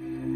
Mm-hmm.